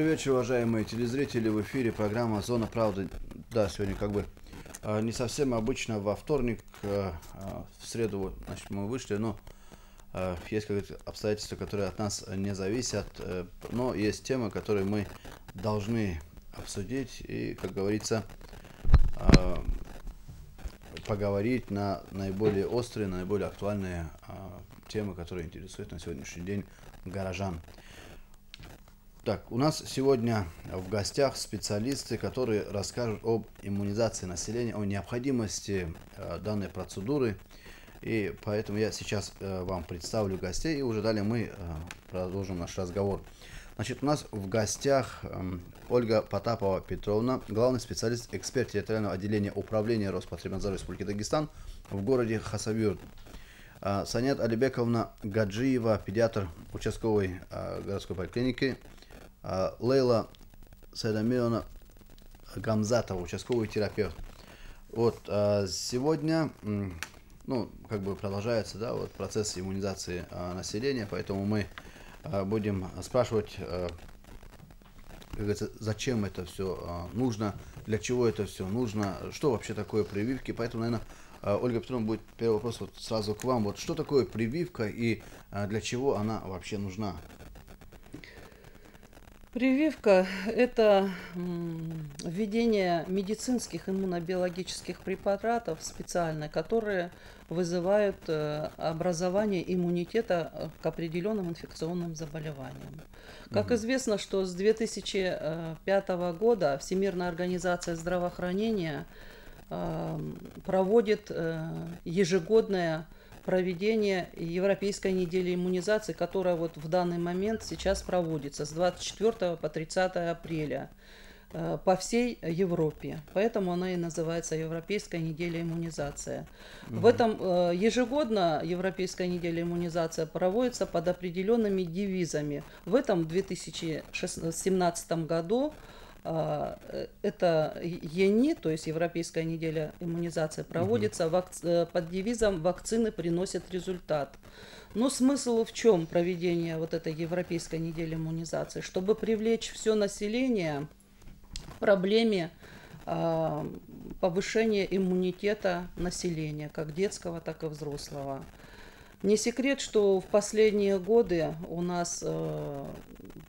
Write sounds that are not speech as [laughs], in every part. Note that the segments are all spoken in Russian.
Добрый вечер, уважаемые телезрители. В эфире программа «Зона правды». Да, сегодня как бы а, не совсем обычно во вторник, а, а, в среду значит, мы вышли, но есть какие-то обстоятельства, которые от нас не зависят, э, но есть темы, которые мы должны обсудить и, как говорится, поговорить на наиболее острые, наиболее актуальные темы, которые интересуют на сегодняшний день горожан. Так, у нас сегодня в гостях специалисты, которые расскажут об иммунизации населения, о необходимости э, данной процедуры. И поэтому я сейчас э, вам представлю гостей, и уже далее мы э, продолжим наш разговор. Значит, у нас в гостях э, Ольга Потапова Петровна, главный специалист, эксперт территориального отделения управления Роспотребнадзора Республики Дагестан в городе Хасавюрт. Э, Санят Алибековна Гаджиева, педиатр участковой э, городской поликлиники Лейла Сайдамировна Гамзатова, участковый терапевт. Вот а, сегодня, ну, как бы продолжается, да, вот процесс иммунизации а, населения, поэтому мы будем спрашивать, как зачем это все нужно, для чего это все нужно, что вообще такое прививки. Поэтому, наверное, Ольга Петровна, будет первый вопрос вот сразу к вам. Вот что такое прививка и для чего она вообще нужна? Прививка – это введение медицинских иммунобиологических препаратов специально, которые вызывают э, образование иммунитета э, к определенным инфекционным заболеваниям. Как известно, что с 2005 года Всемирная организация здравоохранения э, проводит ежегодное проведение Европейской недели иммунизации, которая вот в данный момент сейчас проводится с 24 по 30 апреля э, по всей Европе. Поэтому она и называется Европейская неделя иммунизации. Угу. В этом э, ежегодно Европейская неделя иммунизации проводится под определенными девизами. В этом 2017 году это ЕНИ, то есть Европейская неделя иммунизации, проводится угу. под девизом «Вакцины приносят результат». Но смысл в чем проведение вот этой Европейской недели иммунизации? Чтобы привлечь все население к проблеме э, повышения иммунитета населения, как детского, так и взрослого. Не секрет, что в последние годы у нас э,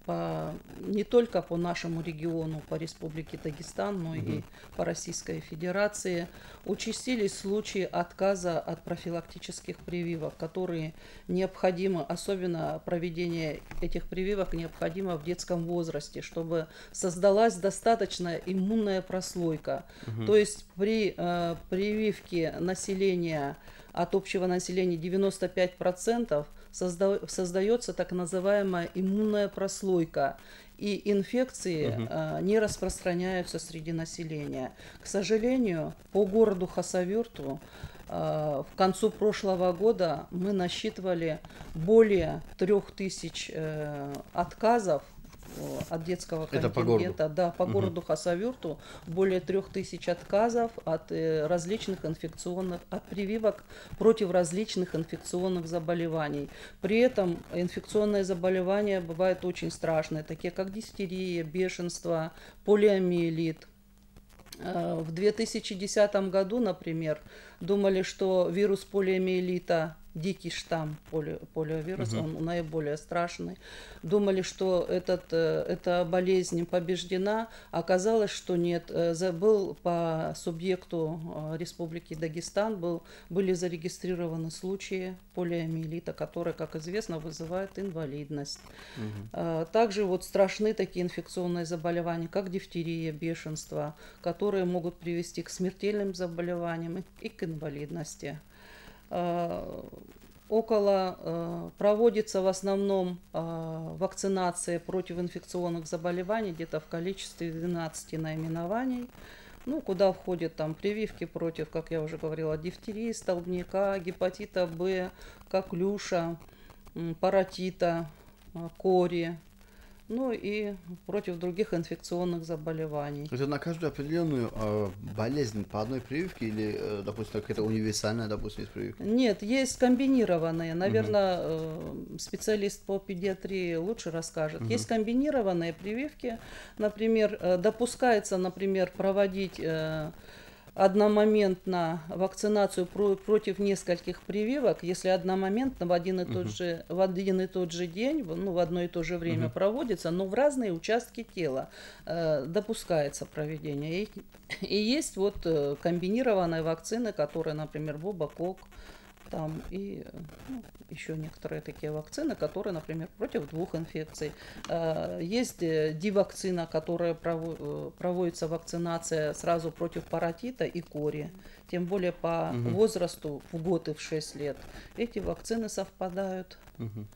по, не только по нашему региону, по Республике Дагестан, но угу. и по Российской Федерации участились случаи отказа от профилактических прививок, которые необходимо, особенно проведение этих прививок необходимо в детском возрасте, чтобы создалась достаточная иммунная прослойка. Угу. То есть при э, прививке населения от общего населения 95% созда создается так называемая иммунная прослойка, и инфекции угу. а, не распространяются среди населения. К сожалению, по городу Хасавюрту а, в концу прошлого года мы насчитывали более трех тысяч э, отказов от детского контингента. Это по городу? Да, по угу. городу Хасавюрту более трех тысяч отказов от э, различных инфекционных, от прививок против различных инфекционных заболеваний. При этом инфекционные заболевания бывают очень страшные, такие как дистерия, бешенство, полиомиелит. Э, в 2010 году, например, думали, что вирус полиомиелита дикий штамм поли, полиовируса, угу. он наиболее страшный. Думали, что этот, э, эта болезнь побеждена, оказалось, что нет. Э, был по субъекту э, Республики Дагестан был, были зарегистрированы случаи полиомиелита, которые, как известно, вызывают инвалидность. Угу. Также вот страшны такие инфекционные заболевания, как дифтерия, бешенство, которые могут привести к смертельным заболеваниям и к инвалидности. Э, около э, проводится в основном э, вакцинация против инфекционных заболеваний где-то в количестве 12 наименований. Ну, куда входят там прививки против, как я уже говорила, дифтерии, столбняка, гепатита Б, коклюша, паротита, кори, ну и против других инфекционных заболеваний. Это на каждую определенную э, болезнь по одной прививке или, э, допустим, какая-то универсальная, допустим, есть прививка? Нет, есть комбинированные. Наверное, э, специалист по педиатрии лучше расскажет. Есть комбинированные прививки. Например, э, допускается, например, проводить э, одномоментно вакцинацию про- против нескольких прививок, если одномоментно в один и тот же в один и тот же день, ну в одно и то же время проводится, но в разные участки тела э, допускается проведение. И, и есть вот э, комбинированные вакцины, которые, например, Бобокок, там и э, ну, еще некоторые такие вакцины, которые, например, против двух инфекций. Э, Есть э, дивакцина, которая э, проводится вакцинация сразу против паротита и кори, тем более по Мгм. возрасту в год и в 6 лет. Эти вакцины совпадают, Мгм.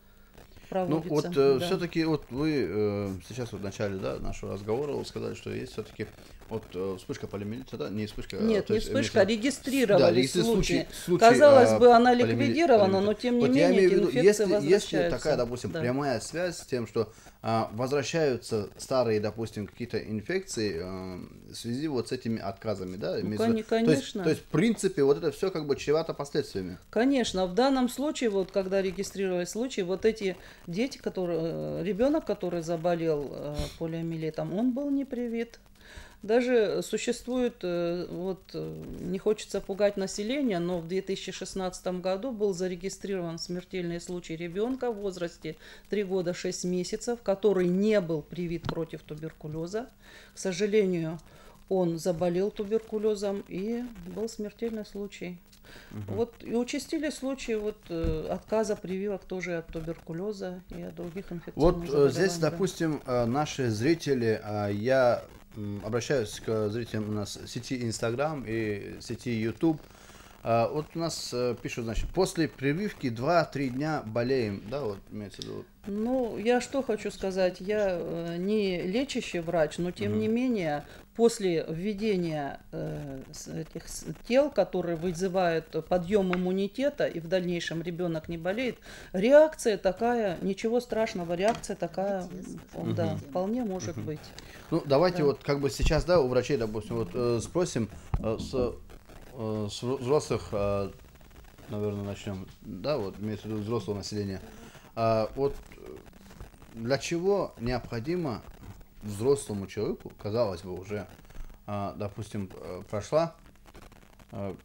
проводятся. Ну вот да. все-таки вот вы э, сейчас вот в начале да, нашего разговора вы сказали, что есть все-таки вот э, вспышка полиомиелита, да? Не вспышка. а, Нет, не есть, вспышка, а регистрировали Да, регистрировали случаи. случаи- случаи, Казалось а, бы, она ликвидирована, но тем не Вот я менее имею в виду, если, если такая, допустим, Да. прямая связь с тем, что а, возвращаются старые, допустим, какие-то инфекции э, в связи вот с этими отказами, да? Ну, виду? кони- То есть, конечно. то есть, в принципе, вот это все как бы чревато последствиями. Конечно, в данном случае, вот когда регистрировали случай, вот эти дети, которые, ребенок, который заболел э, полиомиелитом, он был не привит. Даже существует, э, вот э, не хочется пугать население, но в 2016 году был зарегистрирован смертельный случай ребенка в возрасте 3 года 6 месяцев, который не был привит против туберкулеза. К сожалению, он заболел туберкулезом и был смертельный случай. Вот и участились случаи вот э, отказа прививок тоже от туберкулеза и от других инфекционных Вот здесь, да. допустим, наши зрители, э, я обращаюсь к зрителям у нас сети Instagram и сети YouTube. А, Вот у нас э, пишут, значит, после прививки 2-3 дня болеем, да, вот имеется в виду. Ну, я что хочу сказать, я э, не лечащий врач, но тем не менее после введения э, этих тел, которые вызывают подъем иммунитета и в дальнейшем ребенок не болеет, реакция такая, ничего страшного, реакция такая, м, да, вполне может быть. Ну, давайте Да. вот как бы сейчас, да, у врачей, допустим, вот э, спросим э, с, с взрослых, э, наверное, начнем, да, вот имеется в виду взрослого населения. А, вот э, для чего необходимо взрослому человеку, казалось бы, уже, допустим, э, прошла, э,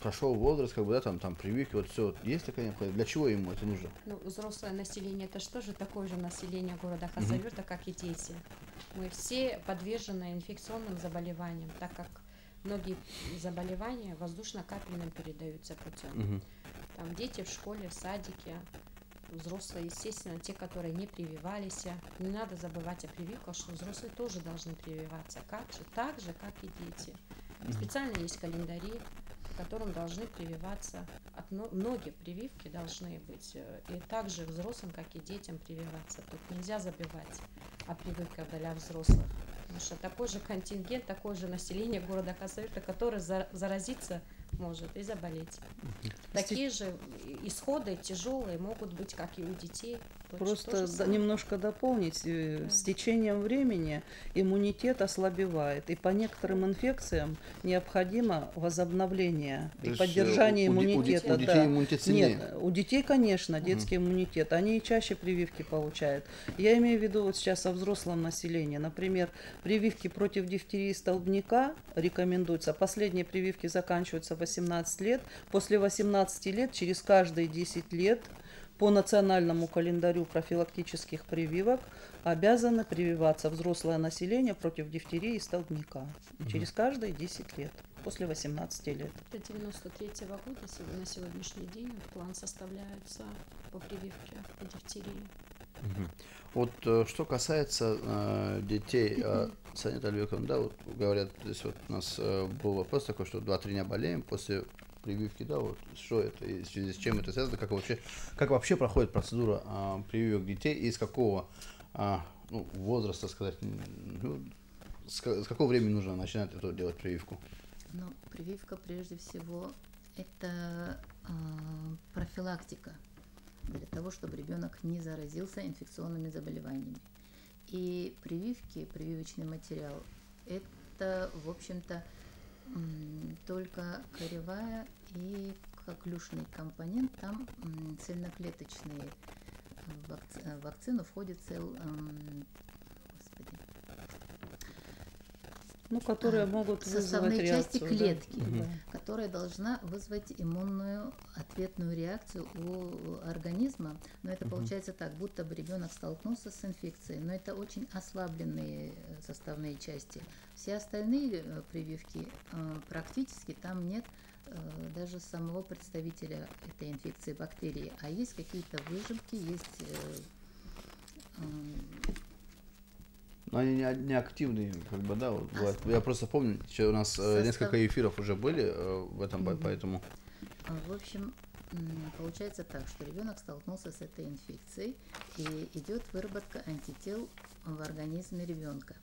прошел возраст, как бы, да, там, там прививки, вот все, есть такая необходимость. Для чего ему это нужно? Ну, взрослое население это что же такое же население города Хасавюрта, как и дети. Мы все подвержены инфекционным заболеваниям, так как многие заболевания воздушно-капельным передаются путем. Мгм. Там дети в школе, в садике, взрослые, естественно, те, которые не прививались. Не надо забывать о прививках, что взрослые тоже должны прививаться. Как же? Так же, как и дети. Специально есть календари, в котором должны прививаться. От мно- многие прививки должны быть. э, И также взрослым, как и детям прививаться. Тут нельзя забивать о прививках для взрослых. Потому что такой же контингент, такое же население города Хасавюрта, который за- заразиться может и заболеть. Такие же исходы тяжелые могут быть, как и у детей. Просто да, немножко дополнить, э, Да. с течением времени иммунитет ослабевает, и по некоторым инфекциям необходимо возобновление То и есть, э, поддержание у де- у иммунитета. У детей да. иммунитет сильнее. Нет, у детей, конечно, детский иммунитет, они и чаще прививки получают. Я имею в виду вот сейчас о взрослом населении. Например, прививки против дифтерии и столбняка рекомендуются. Последние прививки заканчиваются в 18 лет. После 18 лет, через каждые 10 лет, по национальному календарю профилактических прививок обязаны прививаться взрослое население против дифтерии и столбняка. Через каждые 10 лет, после 18 лет. До 93 года сего- на сегодняшний день план составляется по прививке по дифтерии. Мгм. Вот э, что касается э, детей э, с Альбековым, да, вот говорят, здесь вот у нас э, был вопрос такой, что 2-3 дня болеем после прививки, да, вот что это и с чем это связано, как вообще, как вообще проходит процедура а, прививок детей и с какого а, ну, возраста, сказать, ну, с, с какого времени нужно начинать это делать прививку? Ну, прививка прежде всего это а, профилактика для того, чтобы ребенок не заразился инфекционными заболеваниями. И прививки, прививочный материал, это, в общем-то, только коревая и коклюшный компонент, там цельноклеточные вакци- вакцину входит цел, м, господи, Ну, которые А, могут вызвать составные части реакцию, да. клетки, Да. которая должна вызвать иммунную ответную реакцию у организма. Но это получается так, будто бы ребенок столкнулся с инфекцией, но это очень ослабленные составные части. Все остальные э, прививки э, практически там нет э, даже самого представителя этой инфекции бактерии, а есть какие-то выжимки, есть Но они не, не активные, как бы, да, вот бывает. Я просто помню, что у нас э, несколько эфиров уже были э, в этом, Мгм. поэтому... А, В общем, получается так, что ребенок столкнулся с этой инфекцией и идет выработка антител в организме ребенка.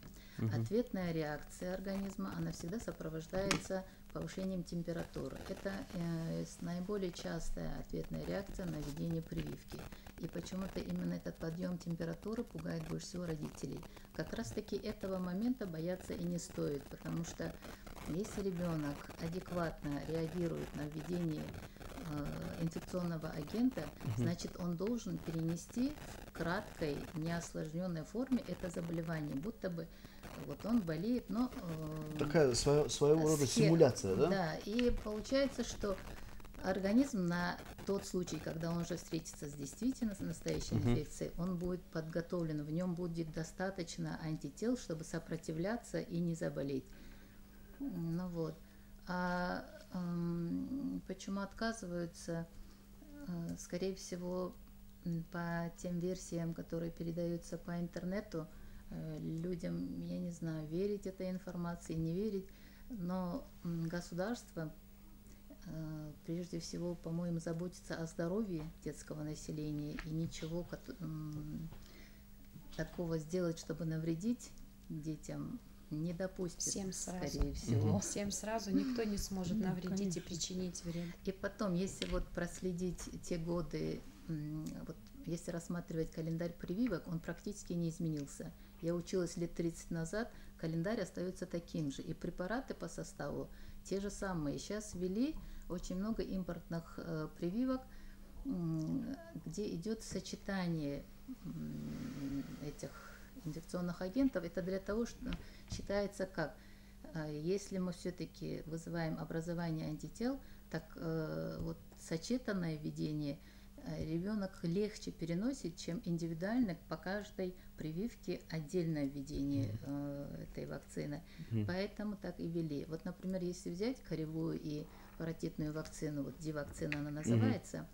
Ответная реакция организма, она всегда сопровождается повышением температуры. Это э, наиболее частая ответная реакция на введение прививки. И почему-то именно этот подъем температуры пугает больше всего родителей. Как раз таки этого момента бояться и не стоит, потому что если ребенок адекватно реагирует на введение э, инфекционного агента, значит он должен перенести в краткой, неосложненной форме это заболевание, будто бы вот он болеет, но э, Такая своего, своего рода схе- симуляция, да? Да, и получается, что организм на тот случай, когда он уже встретится с действительно с настоящей Мгм. инфекцией, он будет подготовлен, в нем будет достаточно антител, чтобы сопротивляться и не заболеть. Ну вот. А эм, почему отказываются? Э, Скорее всего, по тем версиям, которые передаются по интернету, э, людям, я не знаю, верить этой информации, не верить, но государство э, прежде всего, по-моему, заботится о здоровье детского населения и ничего такого сделать, чтобы навредить детям, не допустит, Всем сразу. скорее всего. [laughs] Всем сразу никто не сможет Да, навредить и конечно. причинить вред. И потом, если вот проследить те годы, вот если рассматривать календарь прививок, он практически не изменился. Я училась лет 30 назад, календарь остается таким же. И препараты по составу те же самые. Сейчас ввели очень много импортных э, прививок, где идет сочетание этих инфекционных агентов. Это для того, что считается как, э, если мы все-таки вызываем образование антител, так э, вот сочетанное введение ребенок легче переносит, чем индивидуально по каждой прививке отдельное введение э, этой вакцины. Мгм. Поэтому так и ввели. Вот, например, если взять коревую и паротитную вакцину, вот дивакцина она называется,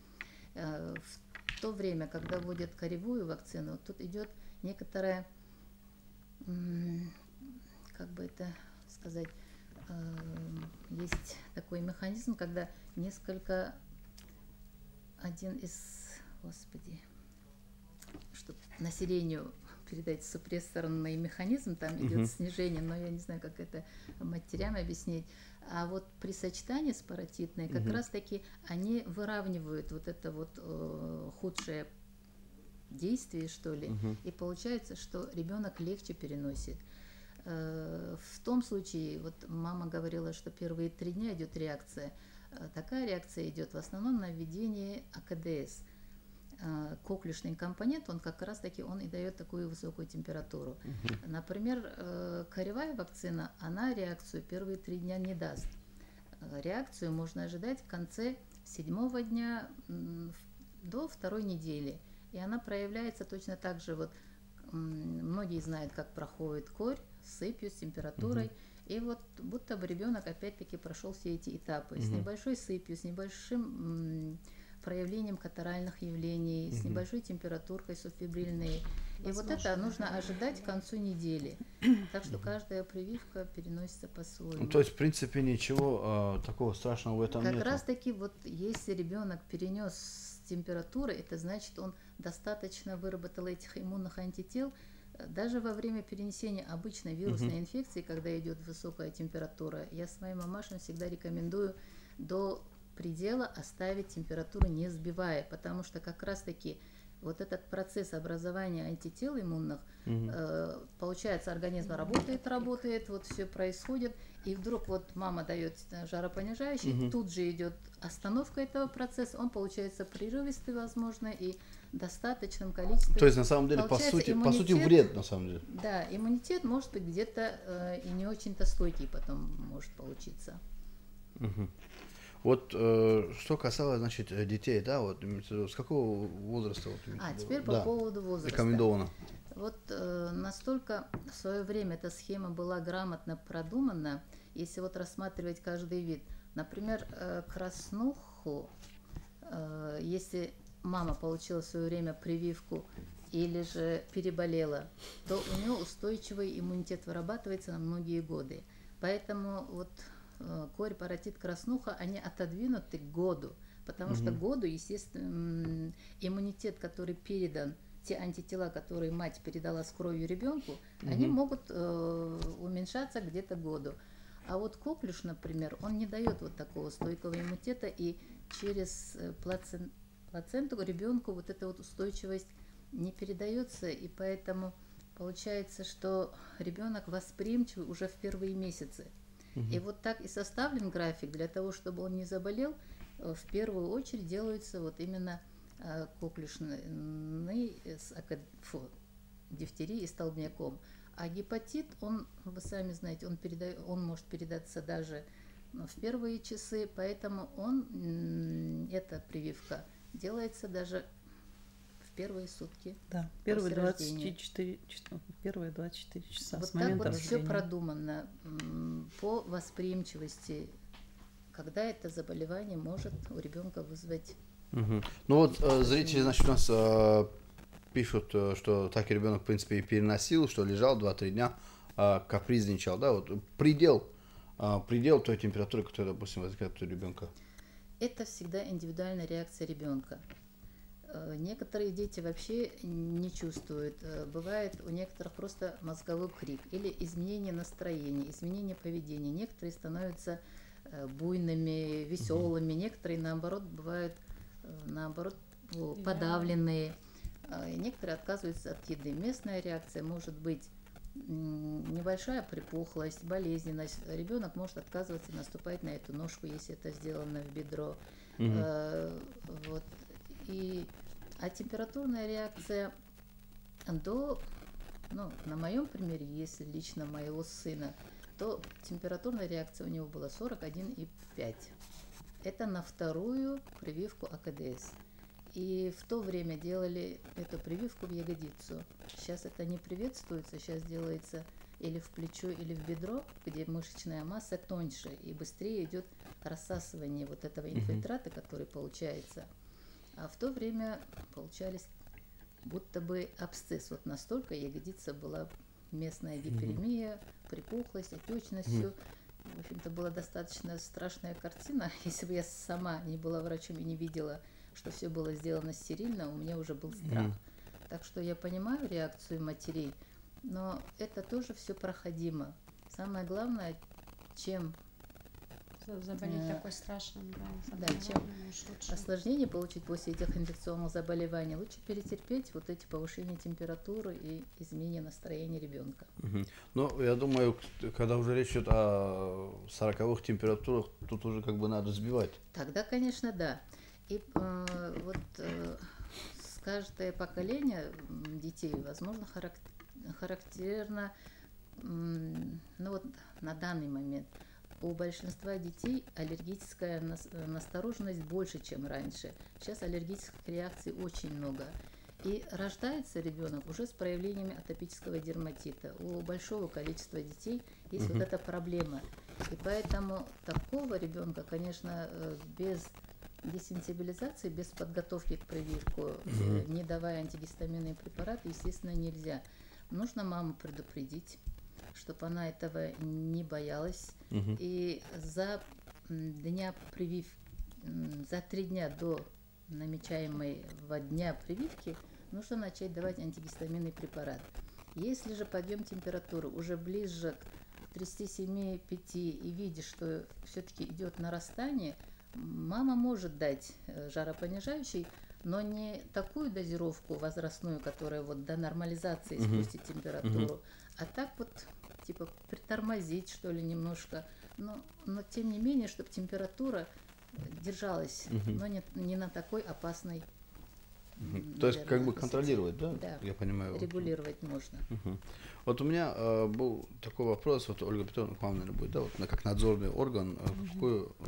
э, в то время, когда вводят коревую вакцину, тут идет некоторая, как бы это сказать, э, есть такой механизм, когда несколько один из, господи, чтобы населению передать супрессорный механизм, там идет Мгм. снижение, но я не знаю, как это матерям объяснить. А вот при сочетании с паротитной как Мгм. раз таки они выравнивают вот это вот э, худшее действие, что ли, Мгм. и получается, что ребенок легче переносит. Э, В том случае, вот мама говорила, что первые три дня идет реакция. Э, Такая реакция идет в основном на введение АКДС. Э, Коклюшный компонент, он как раз таки он и дает такую высокую температуру. Например, э, коревая вакцина, она реакцию первые три дня не даст. Реакцию можно ожидать в конце седьмого дня до второй недели. И она проявляется точно так же. Вот многие знают, как проходит корь с сыпью, с температурой. И вот будто бы ребенок опять-таки прошел все эти этапы с Мгм. небольшой сыпью, с небольшим проявлением катаральных явлений, с Мгм. небольшой температуркой субфибрильной. И вот Возможно, это нужно да. ожидать к концу недели. Так что каждая прививка переносится по-своему. Ну, то есть, в принципе, ничего э, такого страшного в этом Как нет. раз таки вот если ребенок перенес с температурой, это значит он достаточно выработал этих иммунных антител. Э, Даже во время перенесения обычной вирусной Мгм. инфекции, когда идет высокая температура, я своим мамашам всегда рекомендую до предела оставить температуру не сбивая, потому что как раз таки вот этот процесс образования антител иммунных, э, получается, организм работает, работает, вот все происходит, и вдруг вот мама дает жаропонижающий, Мгм. тут же идет остановка этого процесса, он получается прерывистый, возможно, и достаточном количестве. То есть на самом деле, по сути, по сути, вред на самом деле. Да, иммунитет может быть где-то э, и не очень-то стойкий потом может получиться. Мгм. Вот э, что касалось, значит, детей, да, вот с какого возраста? Вот, А, теперь по Да, поводу возраста. Рекомендовано. Вот э, настолько в свое время эта схема была грамотно продумана, если вот рассматривать каждый вид. Например, э, краснуху, э, если мама получила в свое время прививку или же переболела, то у нее устойчивый иммунитет вырабатывается на многие годы. Поэтому вот э, корь, паротит, краснуха, они отодвинуты к году, потому что Мгм. году, естественно, иммунитет, который передан, те антитела, которые мать передала с кровью ребенку, они Мгм. могут э, уменьшаться где-то году. А вот коклюш, например, он не дает вот такого стойкого иммунитета, и через э, плацен- плаценту ребенку вот эта вот устойчивость не передается, и поэтому получается, что ребенок восприимчивый уже в первые месяцы. И вот так и составлен график для того, чтобы он не заболел. э, В первую очередь делаются вот именно э, коклюшный с фу, дифтерией и столбняком. А гепатит, он, вы сами знаете, он, переда- он может передаться даже ну, в первые часы, поэтому он, эта прививка делается даже в первые сутки. Да, первые После рождения. 24, часа- первые 24 часа вот с так момента вот все рождения. продумано м, по восприимчивости, когда это заболевание может у ребенка вызвать Мгм. Ну вот э, зрители, значит, у нас э, пишут, э, что так и ребенок, в принципе, и переносил, что лежал 2-3 дня, э, капризничал, да, вот предел, э, предел той температуры, которая, допустим, возникает у ребенка. Это всегда индивидуальная реакция ребенка. Э, Некоторые дети вообще не чувствуют. Э, Бывает у некоторых просто мозговой крик или изменение настроения, изменение поведения. Некоторые становятся э, буйными, веселыми, некоторые наоборот бывают наоборот подавленные. Некоторые отказываются от еды. Местная реакция может быть небольшая припухлость, болезненность. Ребенок может отказываться наступать на эту ножку, если это сделано в бедро. Э, вот. И, а температурная реакция до, ну, на моем примере, если лично моего сына, то температурная реакция у него была 41,5. Это на вторую прививку АКДС. И в то время делали эту прививку в ягодицу. Сейчас это не приветствуется, сейчас делается или в плечо, или в бедро, где мышечная масса тоньше и быстрее идет рассасывание вот этого инфильтрата, который получается. А в то время получались будто бы абсцесс. Вот настолько ягодица была местная гиперемия, припухлость, отечность, все. В общем-то, была достаточно страшная картина. [laughs] Если бы я сама не была врачом и не видела, что все было сделано стерильно, у меня уже был страх. Мгм. Так что я понимаю реакцию матерей, но это тоже все проходимо. Самое главное, чем За- Заболеть Э, такой страшным, да, да, чем лучше. осложнение получить после этих инфекционных заболеваний, лучше перетерпеть вот эти повышения температуры и изменения настроения ребенка. Мгм. Ну, я думаю, когда уже речь идет о 40 температурах, тут уже как бы надо сбивать. Тогда, конечно, да. И э, вот э, с каждое поколение детей, возможно, харак- характерно, ну вот на данный момент, у большинства детей аллергическая нас- настороженность больше, чем раньше. Сейчас аллергических реакций очень много. И рождается ребенок уже с проявлениями атопического дерматита. У большого количества детей есть Мгм. вот эта проблема. И поэтому такого ребенка, конечно, э, без десенсибилизации, без подготовки к прививку, э, Мгм. не давая антигистаминные препараты, естественно, нельзя. Нужно маму предупредить, чтобы она этого не боялась. Мгм. И за дня привив, за три дня до намечаемого дня прививки нужно начать давать антигистаминный препарат. Если же подъем температуры уже ближе к 37,5 и видишь, что все-таки идет нарастание, мама может дать э, жаропонижающий, но не такую дозировку возрастную, которая вот до нормализации спустит температуру, а так вот типа притормозить что ли немножко, но, но тем не менее, чтобы температура держалась, Мгм. но не, не на такой опасной Мгм. То есть как наверное, бы контролировать, да? Да. Я понимаю. вот. регулировать можно. Мгм. Вот у меня э, был такой вопрос, вот Ольга Петровна к вам, наверное, будет, да, вот как надзорный орган, э, какую, э,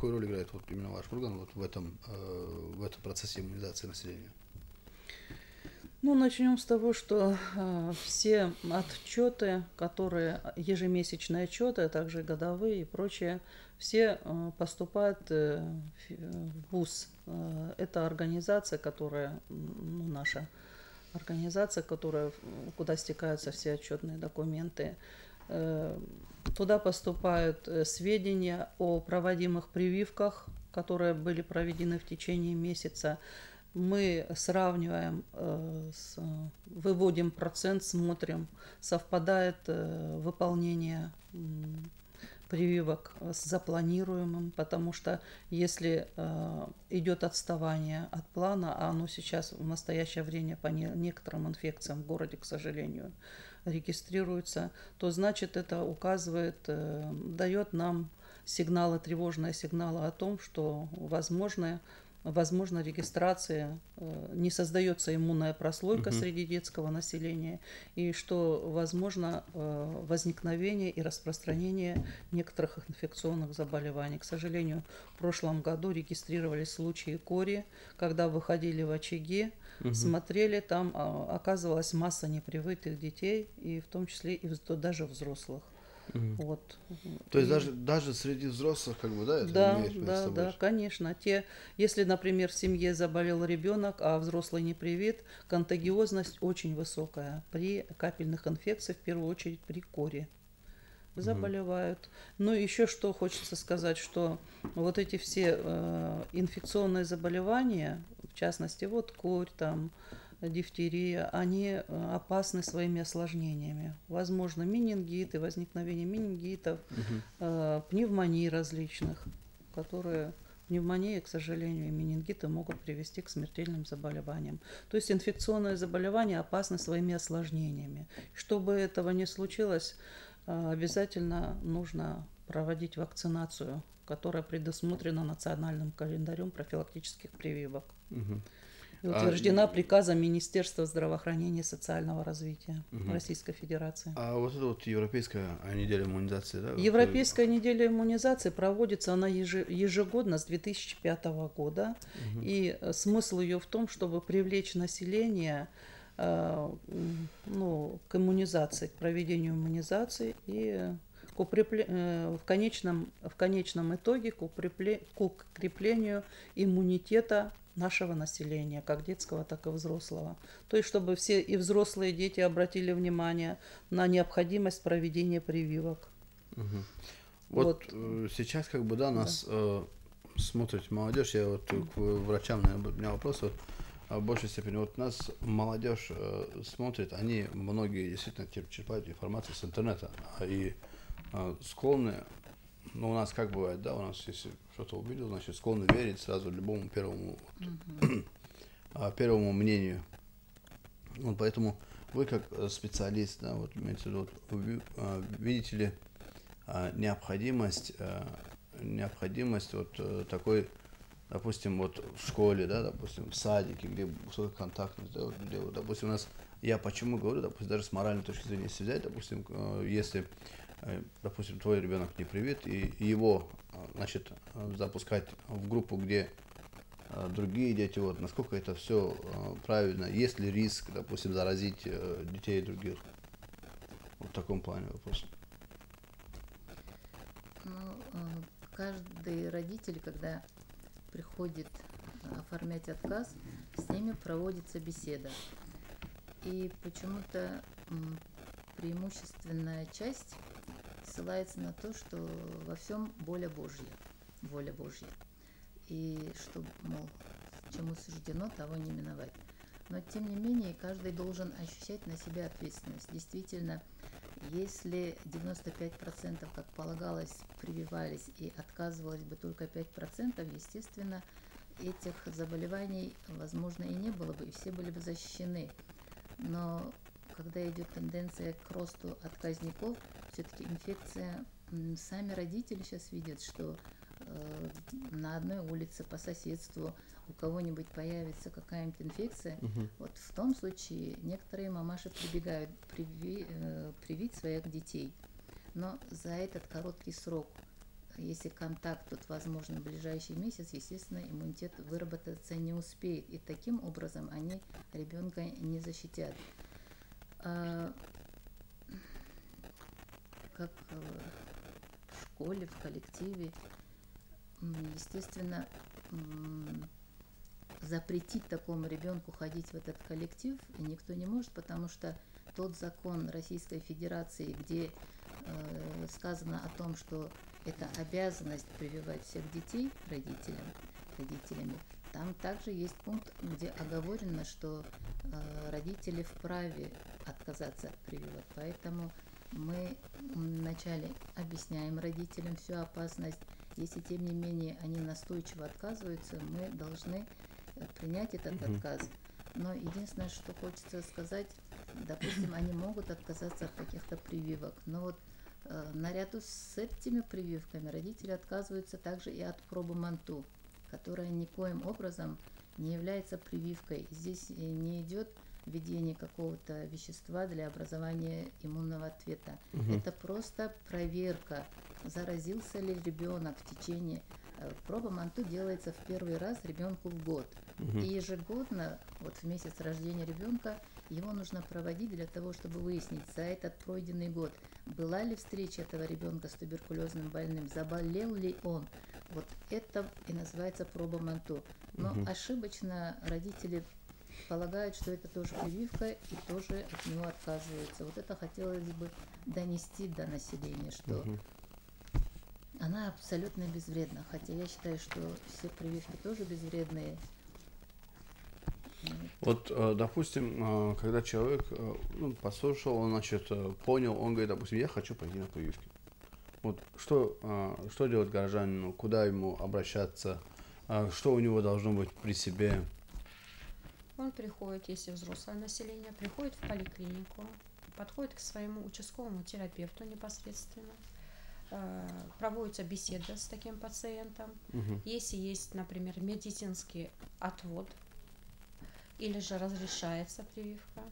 какую роль играет вот именно ваш орган вот в этом, э, в этом процессе иммунизации населения? Ну, начнем с того, что э, все отчеты, которые ежемесячные отчеты, а также годовые и прочее, все э, поступают в ВУЗ. Это организация, которая, ну, наша организация, которая, куда стекаются все отчетные документы. Э, Туда поступают э, сведения о проводимых прививках, которые были проведены в течение месяца. Мы сравниваем, э, выводим процент, смотрим, совпадает выполнение прививок с запланируемым, потому что если идет отставание от плана, а оно сейчас в настоящее время по не- некоторым инфекциям в городе, к сожалению, регистрируется, то значит это указывает, э, дает нам сигналы, тревожные сигналы о том, что возможны возможно регистрация, э, не создается иммунная прослойка Мгм. среди детского населения, и что возможно э, возникновение и распространение некоторых инфекционных заболеваний. К сожалению, в прошлом году регистрировались случаи кори, когда выходили в очаги, Мгм. смотрели, там а, оказывалась масса непривитых детей, и в том числе и даже взрослых. Мгм. Вот. То есть И- даже, даже среди взрослых, как бы, да, это да, да, да, конечно. Те, если, например, в семье заболел ребенок, а взрослый не привит, контагиозность очень высокая при капельных инфекциях, в первую очередь при коре заболевают. Ну, еще что хочется сказать, что вот эти все э, инфекционные заболевания, в частности, вот корь, там, дифтерия, они э, опасны своими осложнениями. Возможно, менингиты, возникновение менингитов, Мгм. э, пневмонии различных, которые пневмонии, к сожалению, и менингиты могут привести к смертельным заболеваниям. То есть инфекционные заболевания опасны своими осложнениями. Чтобы этого не случилось, э, обязательно нужно проводить вакцинацию, которая предусмотрена национальным календарем профилактических прививок Мгм. и А, утверждена и- приказом Министерства здравоохранения и социального развития Мгм. Российской Федерации. А вот это вот европейская а, неделя иммунизации, да? вот, э, Европейская неделя иммунизации проводится она еже- ежегодно с 2005 года. Мгм. И э, смысл ее в том, чтобы привлечь население э, ну, к иммунизации, к проведению иммунизации и к укрепле- в, конечном, в конечном итоге к, укрепле- к укреплению иммунитета нашего населения, как детского, так и взрослого. То есть, чтобы все и взрослые, и дети обратили внимание на необходимость проведения прививок. Мгм. Вот, Вот. э, сейчас как бы, да, нас э, смотрит молодежь, я вот к врачам, наверное, у меня вопрос, вот, а в большей степени, вот нас молодежь э, смотрит, они многие действительно черпают информацию с интернета, а и э, склонны, ну, у нас как бывает, да, у нас если что-то увидел, значит, склонны верить сразу любому первому, вот, а, первому мнению. Вот поэтому вы как э, специалист, да, вот имеется в виду, а, видите ли а, необходимость, необходимость вот э, такой, допустим, вот в школе, да, допустим, в садике, где высокая контактность, да, где, допустим, у нас, я почему говорю, допустим, даже с моральной точки зрения, если взять, допустим, э, если, допустим, твой ребенок не привит, и его, а, значит, э, запускать в группу, где а, другие дети, вот, насколько это все правильно, есть ли риск, допустим, заразить э, детей других? Вот в таком плане вопрос. Ну, э, каждый родитель, когда приходит э, оформлять отказ, с ними проводится беседа. И почему-то преимущественная часть ссылается на то, что во всем воля Божья, воля Божья. И что, мол, чему суждено, того не миновать. Но, тем не менее, каждый должен ощущать на себя ответственность. Действительно, если 95%, как полагалось, прививались и отказывалось бы только 5%, естественно, этих заболеваний, возможно, и не было бы, и все были бы защищены. Но когда идет тенденция к росту отказников, все-таки инфекция, сами родители сейчас видят, что э, на одной улице по соседству у кого-нибудь появится какая-нибудь инфекция, угу. вот в том случае некоторые мамаши прибегают приви, э, привить своих детей. Но за этот короткий срок, если контакт тут возможен в ближайший месяц, естественно, иммунитет выработаться не успеет. И таким образом они ребенка не защитят. Как э, в школе, в коллективе, естественно, запретить такому ребенку ходить в этот коллектив никто не может, потому что тот закон Российской Федерации, где э, сказано о том, что это обязанность прививать всех детей родителям, родителями, там также есть пункт, где оговорено, что э, родители вправе отказаться от прививок. Поэтому мы вначале объясняем родителям всю опасность. Если тем не менее они настойчиво отказываются, мы должны принять этот угу. отказ. Но единственное, что хочется сказать, допустим, они могут отказаться от каких-то прививок. Но вот э, наряду с этими прививками родители отказываются также и от пробы манту, которая никоим образом не является прививкой. Здесь не идет введение какого-то вещества для образования иммунного ответа. Угу. Это просто проверка, заразился ли ребенок в течение Э, проба МАНТУ делается в первый раз ребенку в год. Угу. И ежегодно, вот в месяц рождения ребенка, его нужно проводить для того, чтобы выяснить за этот пройденный год, была ли встреча этого ребенка с туберкулезным больным, заболел ли он. Вот это и называется проба МАНТУ. Но угу. ошибочно родители полагают, что это тоже прививка и тоже от него отказываются. Вот это хотелось бы донести до населения, что угу она абсолютно безвредна. Хотя я считаю, что все прививки тоже безвредные. Вот, э, допустим, э, когда человек э, ну, послушал, он, значит, понял, он говорит, допустим, я хочу пойти на прививки. Вот что, что делать горожанину, куда ему обращаться, что у него должно быть при себе? Он приходит, если взрослое население, приходит в поликлинику, подходит к своему участковому терапевту непосредственно, Э, проводится беседа с таким пациентом. Угу. Если есть, например, медицинский отвод или же разрешается прививка,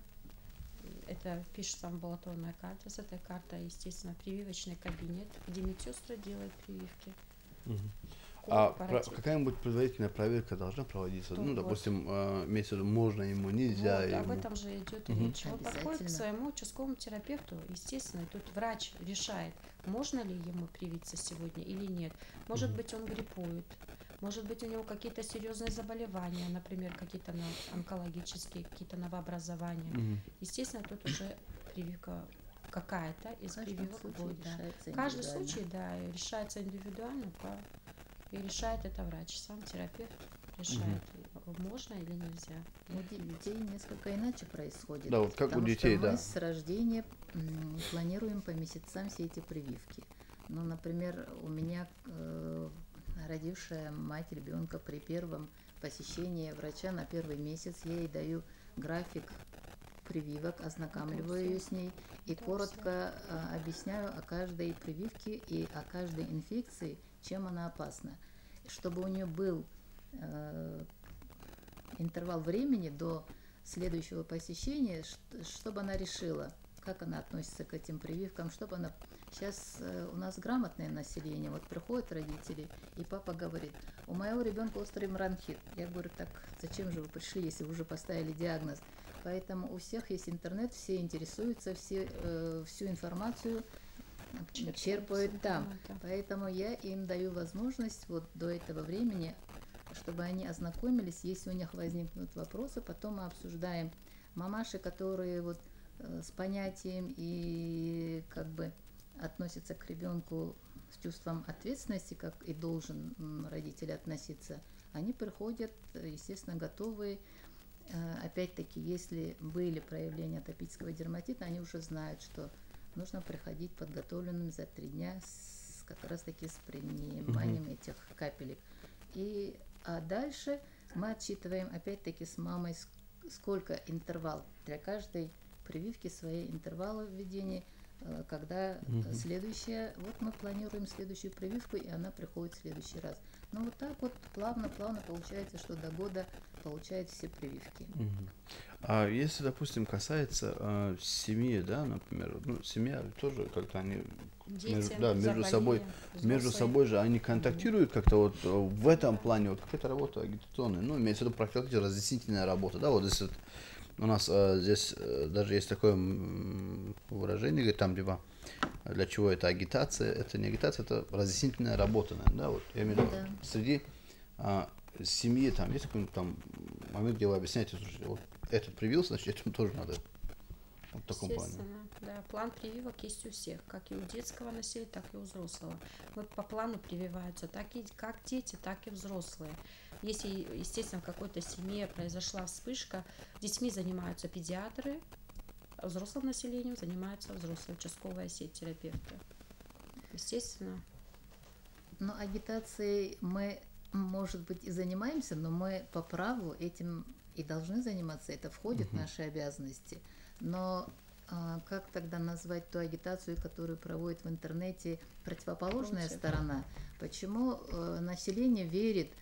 это пишется амбулаторная карта. С этой картой, естественно, прививочный кабинет, где медсестры делают прививки. Угу. А про, какая-нибудь предварительная проверка должна проводиться? То, ну, допустим, вот. э, имеется в виду, можно ему, нельзя вот, ему. Об этом же идет угу. речь. Он подходит к своему участковому терапевту, естественно, тут врач решает, можно ли ему привиться сегодня или нет. Может угу. быть, он гриппует, может быть, у него какие-то серьезные заболевания, например, какие-то онкологические, какие-то новообразования. Угу. Естественно, тут уже прививка какая-то из прививок будет. Да. Каждый случай, да, решается индивидуально по и решает это врач, сам терапевт решает, угу. можно или нельзя. У детей несколько иначе происходит. Да, вот как у детей, что да. Мы с рождения планируем по месяцам все эти прививки. Ну, например, у меня э, родившая мать ребенка при первом посещении врача на первый месяц, я ей даю график прививок, ознакомливаю ее с ней и коротко э, объясняю о каждой прививке и о каждой инфекции, чем она опасна. Чтобы у нее был э, интервал времени до следующего посещения, чтобы она решила, как она относится к этим прививкам, чтобы она... Сейчас э, у нас грамотное население, вот приходят родители, и папа говорит, у моего ребенка острый бронхит. Я говорю, так зачем же вы пришли, если вы уже поставили диагноз? Поэтому у всех есть интернет, все интересуются, все, э, всю информацию черпают, черпают там. Да, да. Поэтому я им даю возможность вот до этого времени, чтобы они ознакомились, если у них возникнут вопросы, потом мы обсуждаем. Мамаши, которые вот э, с понятием и как бы относятся к ребенку с чувством ответственности, как и должен родитель относиться, они приходят, естественно, готовые. Э, опять-таки, если были проявления атопического дерматита, они уже знают, что нужно приходить подготовленным за три дня с, как раз таки с приниманием угу. этих капелек. И А дальше мы отсчитываем опять-таки с мамой, сколько интервал для каждой прививки свои интервалы введения, э, когда угу. следующая, вот мы планируем следующую прививку, и она приходит в следующий раз. Ну вот так вот плавно-плавно получается, что до года получает все прививки. Угу. А если, допустим, касается э, семьи, да, например, ну, семья тоже как-то они Дети, между, да, между собой, взрослые. между собой же они контактируют как-то вот э, в этом плане, вот какая-то работа агитационная, ну, имеется в виду профилактическая разъяснительная работа, да, вот здесь вот у нас э, здесь э, даже есть такое выражение, там типа, для чего это агитация, это не агитация, это разъяснительная работа, наверное, да, вот, я имею в виду, да. среди а, семьи там есть какой-нибудь там момент, где вы объясняете, слушайте, вот этот привился, значит, этому тоже надо в таком плане. Да, план прививок есть у всех, как и у детского населения, так и у взрослого. Вот по плану прививаются так и как дети, так и взрослые. Если, естественно, в какой-то семье произошла вспышка, детьми занимаются педиатры, взрослым населением занимаются взрослые участковые сеть терапевты. Естественно. Но агитацией мы, может быть, и занимаемся, но мы по праву этим и должны заниматься, это входит угу. в наши обязанности. Но а, как тогда назвать ту агитацию, которую проводит в интернете противоположная Против. сторона? Почему э, население верит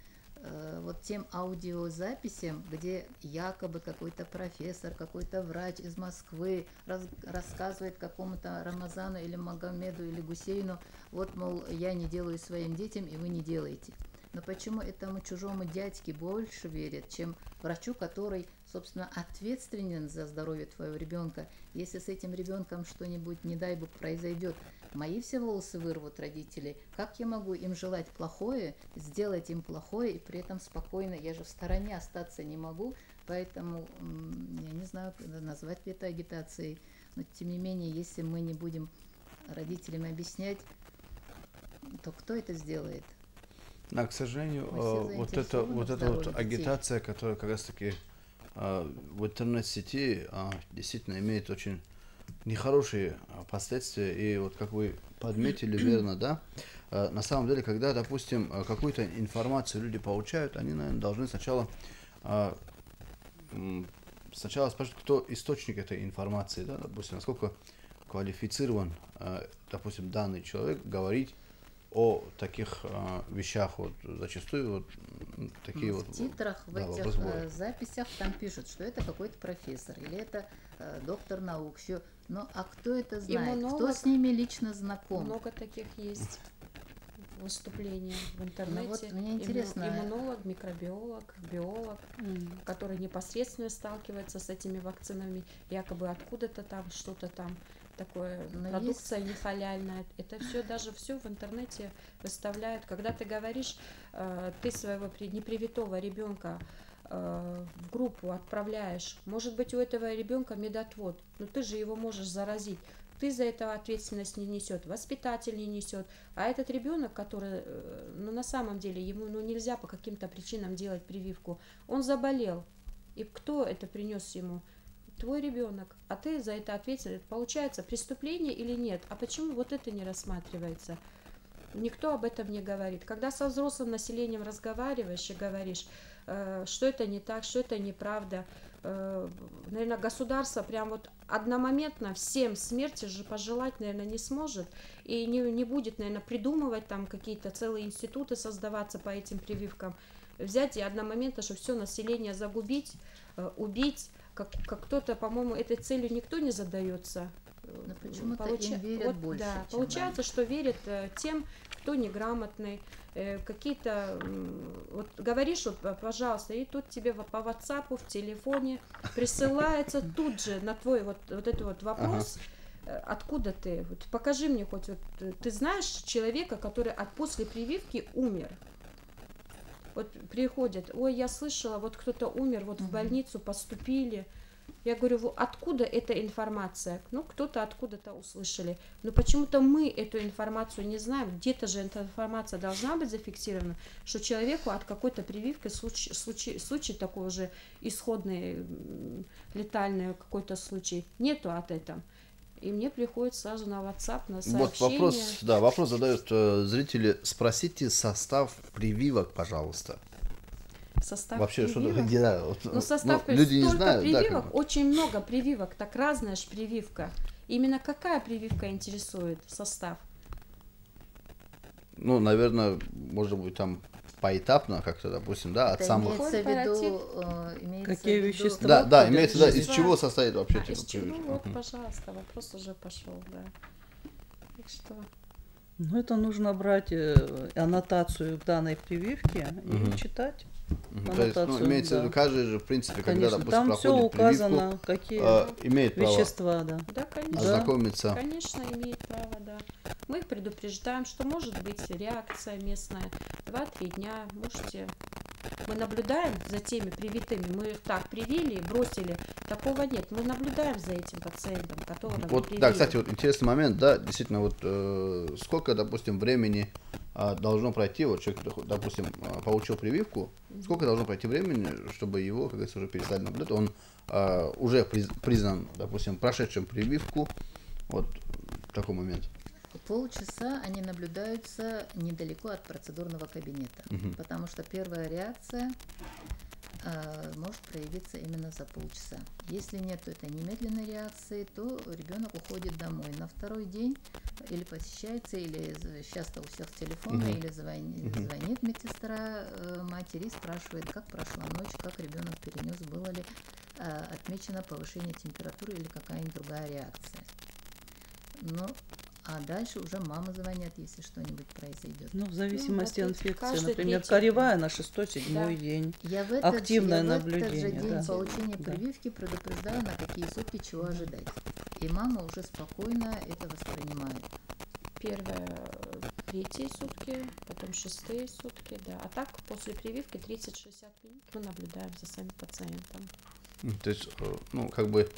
вот тем аудиозаписям, где якобы какой-то профессор, какой-то врач из Москвы раз, рассказывает какому-то Рамазану или Магомеду или Гусейну, вот, мол, я не делаю своим детям, и вы не делаете. Но почему этому чужому дядьке больше верят, чем врачу, который, собственно, ответственен за здоровье твоего ребенка? Если с этим ребенком что-нибудь, не дай бог, произойдет, мои все волосы вырвут родители. Как я могу им желать плохое, сделать им плохое и при этом спокойно, я же в стороне остаться не могу, поэтому я не знаю, назвать ли это агитацией, но тем не менее, если мы не будем родителям объяснять, то кто это сделает? Да, к сожалению, э, вот это вот эта вот агитация, которая как раз таки э, в интернет-сети э, действительно имеет очень нехорошие последствия. И вот как вы подметили [clears throat] верно, да, на самом деле, когда, допустим, какую-то информацию люди получают, они, наверное, должны сначала сначала спрашивать, кто источник этой информации, да, допустим, насколько квалифицирован, допустим, данный человек говорить о таких э, вещах. Вот зачастую вот такие в вот в титрах в да, этих э, записях там пишут что это какой-то профессор или это э, доктор наук все но а кто это знает много, кто с ними лично знаком много таких есть выступления в интернете. Ну, вот мне интересно. Иммунолог, микробиолог, биолог, mm. который непосредственно сталкивается с этими вакцинами, якобы откуда-то там что-то там такое Но продукция есть... нехаляльная. Это все даже все в интернете выставляют. Когда ты говоришь, э, ты своего непривитого ребенка в группу отправляешь, может быть у этого ребенка медотвод, но ты же его можешь заразить. Ты за это ответственность не несет, воспитатель не несет, а этот ребенок, который, э, ну на самом деле ему ну нельзя по каким-то причинам делать прививку, он заболел, и кто это принес ему? твой ребенок, а ты за это ответил. Получается преступление или нет? А почему вот это не рассматривается? Никто об этом не говорит. Когда со взрослым населением разговариваешь и говоришь, э, что это не так, что это неправда, э, наверное, государство прям вот одномоментно всем смерти же пожелать, наверное, не сможет и не, не будет, наверное, придумывать там какие-то целые институты создаваться по этим прививкам, взять и одномоментно, чтобы все население загубить, э, убить, как, как кто-то, по-моему, этой целью никто не задается. Но почему-то Получа... им верят вот, больше. Да, получается, что верят э, тем, кто неграмотный, э, какие-то, вот говоришь, вот, пожалуйста, и тут тебе по WhatsApp, в телефоне присылается [laughs] тут же на твой вот, вот этот вот вопрос, ага. Э, откуда ты, вот покажи мне хоть, вот, ты знаешь человека, который от после прививки умер, вот приходят, ой, я слышала, вот кто-то умер, вот в больницу поступили. Я говорю, откуда эта информация? Ну, кто-то откуда-то услышали. Но почему-то мы эту информацию не знаем. Где-то же эта информация должна быть зафиксирована, что человеку от какой-то прививки случай, случай, случай такой уже исходный, летальный какой-то случай. Нету от этого. И мне приходит сразу на WhatsApp, на сообщение. Вот вопрос, да, вопрос задают э, зрители. Спросите состав прививок, пожалуйста. Состав Вообще, что прививок. такое? Да, вот, Ну, состав ну, люди не столько знают, да, прививок, как бы. очень много прививок, так разная же прививка. Именно какая прививка интересует состав? Ну, наверное, может быть, там поэтапно как-то, допустим, да, от Это самых... имеется в виду, э, имеется Какие в виду- вещества? Да, да, имеется, да, из чего состоит вообще А, типа из чего? прививка? Вот, пожалуйста, вопрос уже пошел, да. Так что, Ну, это нужно брать э, аннотацию к данной прививке Мгм. и читать. Мгм. То есть, ну, аннотацию, имеется в виду, да. каждый же, в принципе, когда, Конечно, допустим, там все проходит прививку, указано, какие э, имеет право вещества, да. да, конечно. ознакомиться. Конечно, имеет право, да. Мы их предупреждаем, что может быть реакция местная. Два-три дня можете... Мы наблюдаем за теми привитыми. Мы их так привили, бросили. Такого нет. Мы наблюдаем за этим пациентом, которого Вот, привили. да, кстати, вот интересный момент, да, действительно, вот э, сколько, допустим, времени а, должно пройти, вот человек, допустим, а, получил прививку, сколько должно пройти времени, чтобы его, как говорится, уже перестали наблюдать, он а, уже приз- признан, допустим, прошедшим прививку, вот такой момент. Полчаса они наблюдаются недалеко от процедурного кабинета, Мгм. потому что первая реакция э, может проявиться именно за полчаса. Если нет этой немедленной реакции, то ребенок уходит домой. На второй день или посещается, или сейчас-то у всех телефоны, Мгм. или звони- Мгм. звонит медсестра э, матери и спрашивает, как прошла ночь, как ребенок перенес, было ли э, отмечено повышение температуры или какая-нибудь другая реакция. Ну, а дальше уже мама звонят, если что-нибудь произойдет. Ну, в зависимости вот от инфекции. Например, третий коревая на шестой-седьмой Да. день. Я в этот, Активное я в этот же наблюдение, день да. получения Да. прививки предупреждаю, на какие сутки чего ожидать. И мама уже спокойно это воспринимает. Первые э, третьи сутки, потом шестые сутки, да. А так после прививки 30-60 минут мы наблюдаем за своим пациентом. М, То есть, э, ну, как бы,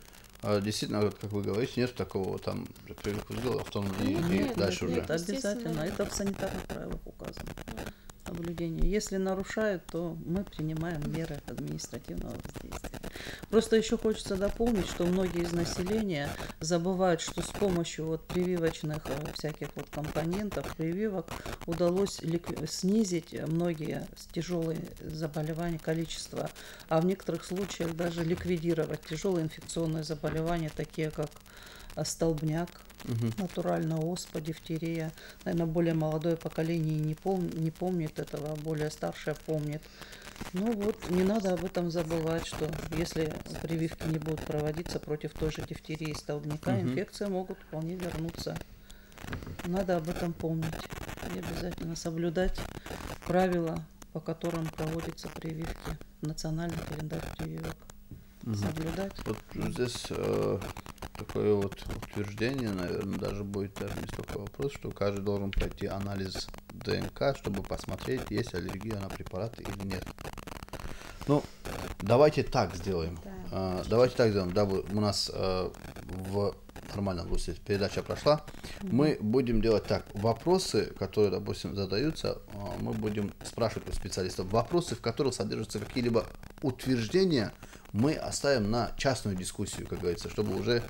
действительно, вот как вы говорите, нет такого там прививку сделал, а потом и, Нет, и нет, дальше нет, уже. Это обязательно. Это в санитарных правилах указано. Наблюдение. Если нарушают, то мы принимаем меры административного воздействия. Просто еще хочется дополнить, что многие из населения забывают, что с помощью вот прививочных э, всяких вот компонентов, прививок удалось снизить многие тяжелые заболевания, количество, а в некоторых случаях даже ликвидировать тяжелые инфекционные заболевания, такие как э, столбняк, Мгм. натурально оспа, дифтерия. Наверное, более молодое поколение не, пом- не помнит этого, а более старшее помнит. Ну вот, не надо об этом забывать, что если прививки не будут проводиться против той же дифтерии и столбняка, Мгм. инфекции могут вполне вернуться. Надо об этом помнить и обязательно соблюдать правила, по которым проводятся прививки. Национальный календарь прививок. Мгм. Соблюдать. Вот здесь э, такое вот утверждение, наверное, даже будет даже не столько вопрос, что каждый должен пройти анализ ДНК, чтобы посмотреть, есть аллергия на препараты или нет. Ну, давайте так сделаем. Да. А, давайте так сделаем, дабы у нас э, в нормальном русле передача прошла. Мы будем делать так. Вопросы, которые, допустим, задаются, а, мы будем спрашивать у специалистов. Вопросы, в которых содержатся какие-либо утверждения, мы оставим на частную дискуссию, как говорится, чтобы уже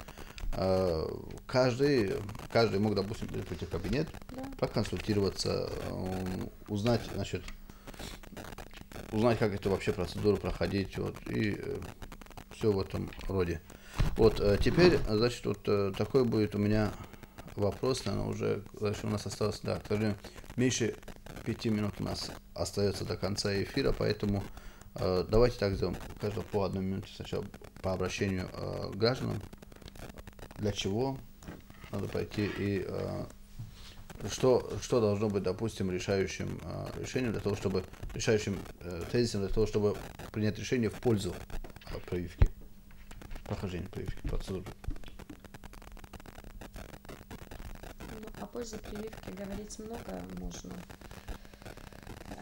э, каждый, каждый мог, допустим, прийти в кабинет, Да. проконсультироваться, узнать, значит, узнать, как это вообще процедура проходить, вот, и все в этом роде. Вот, э, теперь, значит, вот э, такой будет у меня вопрос, наверное, уже, значит, у нас осталось, да, к сожалению, меньше пяти минут у нас остается до конца эфира, поэтому э, давайте так сделаем, каждого по одной минуте сначала по обращению э, к гражданам, для чего надо пойти и э, что, что должно быть, допустим, решающим э, решением для того, чтобы решающим э, тезисом для того, чтобы принять решение в пользу э, прививки, прохождения прививки, процедуры. Ну, о пользе прививки говорить много можно.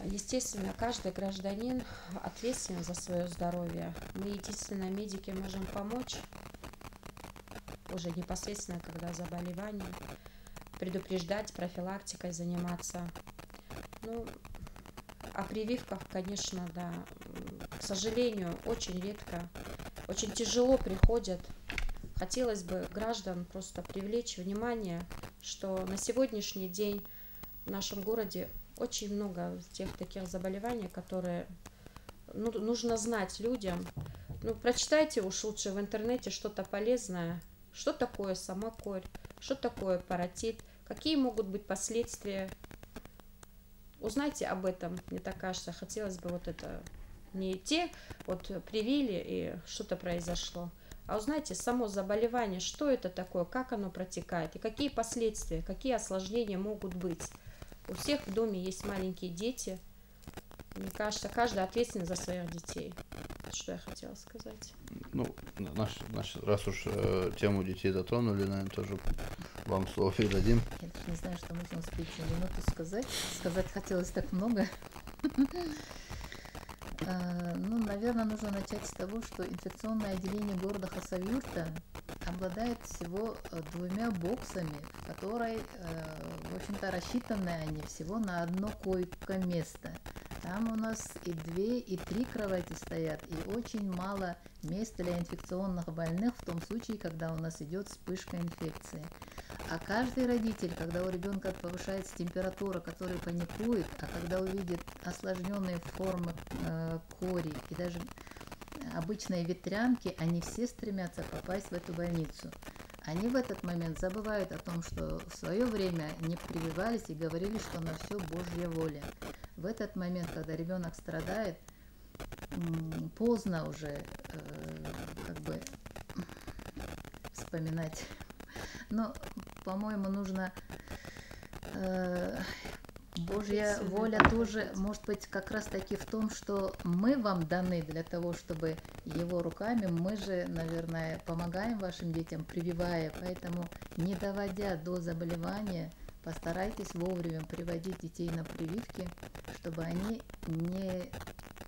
Естественно, каждый гражданин ответственен за свое здоровье. Мы единственные медики можем помочь уже непосредственно, когда заболевание, предупреждать, профилактикой заниматься. Ну, о прививках, конечно, да. К сожалению, очень редко, очень тяжело приходят. Хотелось бы граждан просто привлечь внимание, что на сегодняшний день в нашем городе очень много тех таких заболеваний, которые ну, нужно знать людям. Ну, прочитайте уж лучше в интернете что-то полезное. Что такое самокорь, что такое паратит, какие могут быть последствия. Узнайте об этом, мне так кажется, хотелось бы вот это не те вот привили и что-то произошло, а узнайте само заболевание, что это такое, как оно протекает и какие последствия, какие осложнения могут быть. У всех в доме есть маленькие дети. Мне кажется, каждый ответственен за своих детей. Что я хотела сказать. Ну, наш, наш, раз уж э, тему детей затронули, наверное, тоже вам слово передадим. Не знаю, что можно успеть на минуту сказать. Сказать хотелось так много. [laughs] А, ну, наверное, нужно начать с того, что инфекционное отделение города Хасавюрта обладает всего э, двумя боксами, которые, э, в общем-то, рассчитаны они всего на одно койко-место. Там у нас и две, и три кровати стоят, и очень мало места для инфекционных больных в том случае, когда у нас идет вспышка инфекции. А каждый родитель, когда у ребенка повышается температура, который паникует, а когда увидит осложненные формы э, кори и даже обычные ветрянки, они все стремятся попасть в эту больницу. Они в этот момент забывают о том, что в свое время не прививались и говорили, что на все Божья воля. В этот момент, когда ребенок страдает, поздно уже э, как бы вспоминать но, по-моему, нужно э, Божья воля тоже может быть как раз таки в том, что мы вам даны для того, чтобы его руками, мы же, наверное, помогаем вашим детям, прививая, поэтому не доводя до заболевания, постарайтесь вовремя приводить детей на прививки, чтобы они не,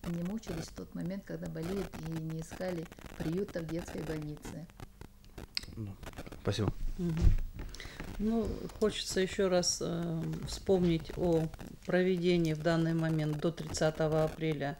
не мучились в тот момент, когда болеют и не искали приюта в детской больнице. Спасибо. Ну, хочется еще раз э, вспомнить о проведении в данный момент до 30 апреля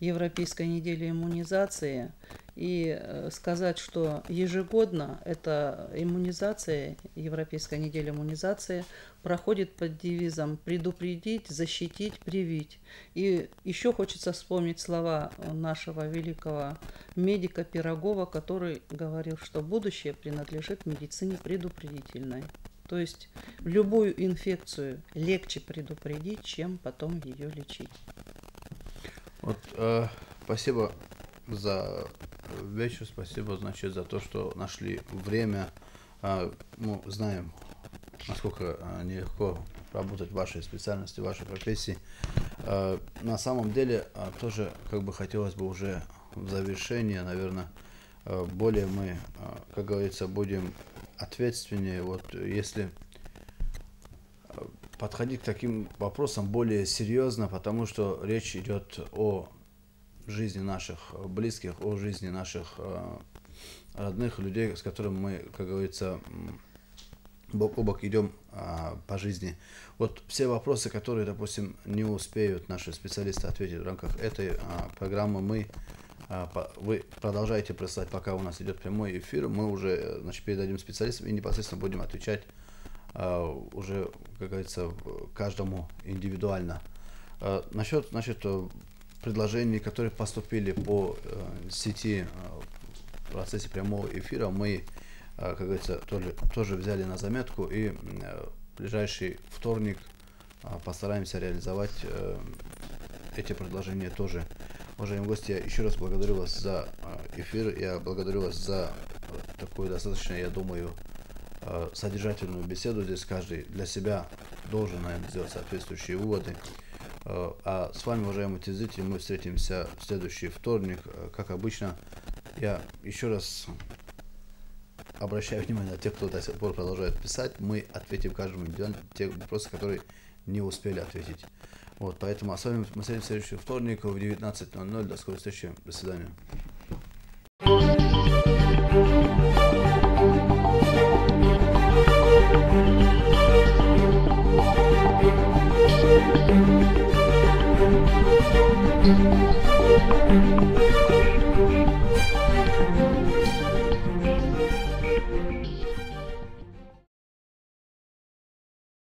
Европейской недели иммунизации и э, сказать, что ежегодно эта иммунизация, Европейская неделя иммунизации, проходит под девизом «предупредить, защитить, привить». И еще хочется вспомнить слова нашего великого медика Пирогова, который говорил, что будущее принадлежит медицине предупредительной. То есть любую инфекцию легче предупредить, чем потом ее лечить. Вот, э, спасибо за вечер, спасибо, значит, за то, что нашли время. Э, мы знаем, насколько э, нелегко работать в вашей специальности, в вашей профессии. Э, на самом деле, э, тоже как бы хотелось бы уже в завершение, наверное, э, более мы, э, как говорится, будем ответственнее. Вот если подходить к таким вопросам более серьезно, потому что речь идет о жизни наших близких, о жизни наших э, родных людей, с которыми мы, как говорится, бок о бок идем а, по жизни. Вот все вопросы, которые, допустим, не успеют наши специалисты ответить в рамках этой а, программы, мы вы продолжаете присылать, пока у нас идет прямой эфир, мы уже значит, передадим специалистам и непосредственно будем отвечать а, уже, как говорится, каждому индивидуально. А, насчет, значит, предложений, которые поступили по э, сети в процессе прямого эфира, мы, как говорится, тоже, тоже взяли на заметку и в ближайший вторник постараемся реализовать э, эти предложения тоже. Уважаемые гости, я еще раз благодарю вас за эфир, я благодарю вас за такую достаточно, я думаю, Э, содержательную беседу. Здесь каждый для себя должен, наверное, сделать соответствующие выводы. Э, а с вами, уважаемые телезрители, мы встретимся в следующий вторник. Э, как обычно, я еще раз обращаю [laughs] внимание на тех, кто до сих пор продолжает писать. Мы ответим каждому те вопросы, которые не успели ответить. Вот, поэтому вами мы встретимся в следующий вторник в 19.00. До скорой встречи. До свидания.